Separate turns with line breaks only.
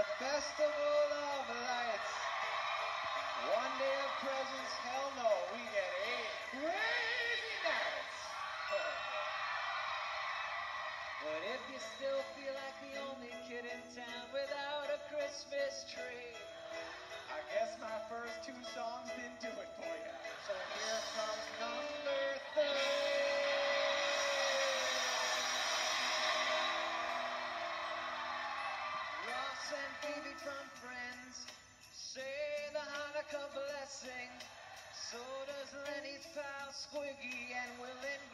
the festival of lights. One day of presents, hell no, we get eight crazy nights. but if you still feel like the only kid in town, and Phoebe from Friends say the Hanukkah blessing. So does Lenny's pal Squiggy and Will and